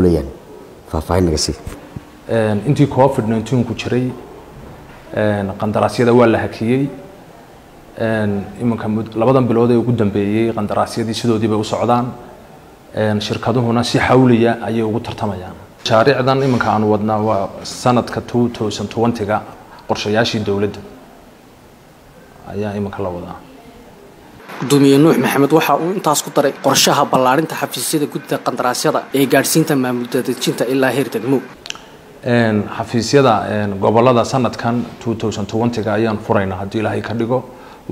fulayaan. Faahfaahin naga sii. Intii covid 19 ku jiray qandaraasyada waa la hakiyey. Iminka labadan bilood ee ugu dambeeyey qandaraasyadii sidoodii bay u socdaan. Shirkaduhuna si xawliya ayay ugu tartamayaan. Mashaariicdan iminka aan wadnaa waa sanadka two thousand twenty-ga qorshayaashii dowladda. Ayaa iminka la wadaa gudoomiye nuux maxamed waxa uu intaas ku daray qorshaha ballaarinta xafiisyada guddida qandaraasyada ee gaadhsiinta maamul dadejinta ilaa heer degmo xafiisyada gobollada sanadkan twenty-ga ayaan furaynaa haddii ilaahay ka dhigo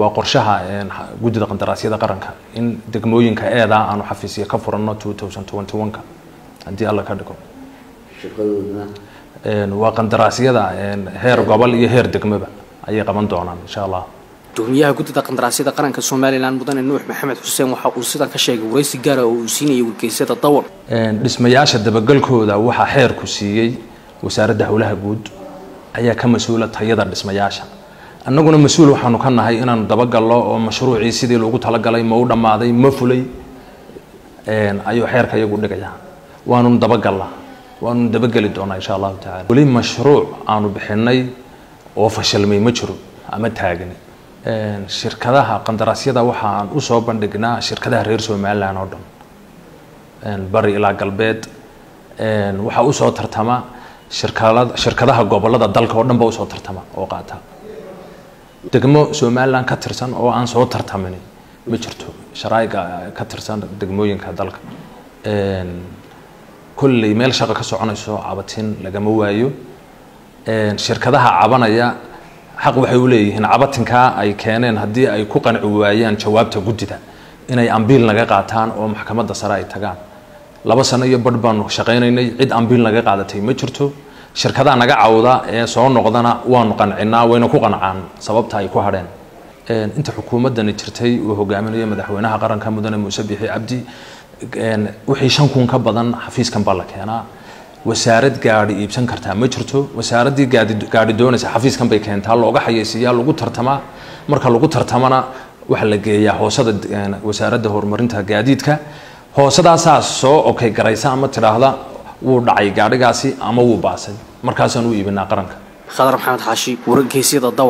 waa qorshaha guddida qandaraasyada qaranka. In degmooyinka eeda aanu xafiisya ka twenty one-ka haddii alla ka dhigo. Waa qandaraasyada heer gobol iyo heer degmoba ayay qaban doonaan insha allah gudoomiyaha guddida qandaraasyada qaranka somalilan mudane nuux maxamed xuseen waxa uu sidan ka sheegay waraysi gaara oo uu siinayay wargeysyada dawan dhismayaasha dabagalkooda waxaa xeerku siiyey wasaaradda howlaha guud ayaa ka mas'uula tayada dhismayaasha. Annaguna mas'uul waxaanu ka nahay inaanu dabagalno oo mashruucii sidii loogu talagalay ma u dhammaaday ma fulay ayuu xeerka iyagu dhigayaa. Waanun dabagalnaa waanun dabageli doonaa insha allahu tacala weli mashruuc aanu bixinay oo fashilmay ma jiro ama taagni shirkadaha qandaraasyada waxaan u soo bandhignaa shirkadaha reer somalilan oo dhan. Bari ilaa galbeed waxaa u soo tartama shirkada shirkadaha gobollada dalka oo dhan ba u soo tartama oo qaata. Degmo somalilan ka tirsan oo aan soo tartamin ma jirto. Sharaa'iga ka tirsan degmooyinka dalka. Kolley meel shaqo ka soconayso cabatin lagama waayo. Shirkadaha cabanaya xaq waxay u leeyihiin cabatinkaa ay keeneen haddii ay ku qanci waayaan jawaabta guddida inay ambiil naga qaataan oo maxkamadda sare ay tagaan. Laba sano iyo badh baanu shaqaynaynay cid ambiil naga qaadatay ma jirto. Shirkadaha naga cawda ee soo noqdana waanu qancinaa wayna ku qancaan sababta ay ku hadheen. Inta xukuumaddani jirtay uu hogaaminayo madaxweynaha qaranka mudane muuse bixi cabdi wixii shan kun ka badan xafiiskan baa la keenaa wasaarad gaadhi iibsan kartaa. Ma jirto? Wasaaraddii gaadhi doonaysa xafiiskan bay keentaa. Looga xayeysiiyaa lagu tartamaa marka lagu tartamana waxaa la geeyaa hoosada wasaaradda horumarinta gaadiidka. Hoosadaasaa soo okay garaysa ama tidhaahda wuu dhacay gaadhigaasi ama wuu baasay. Markaasaan u iibinaa qaranka. Khadar maxamed xaashi wargeysyada dawan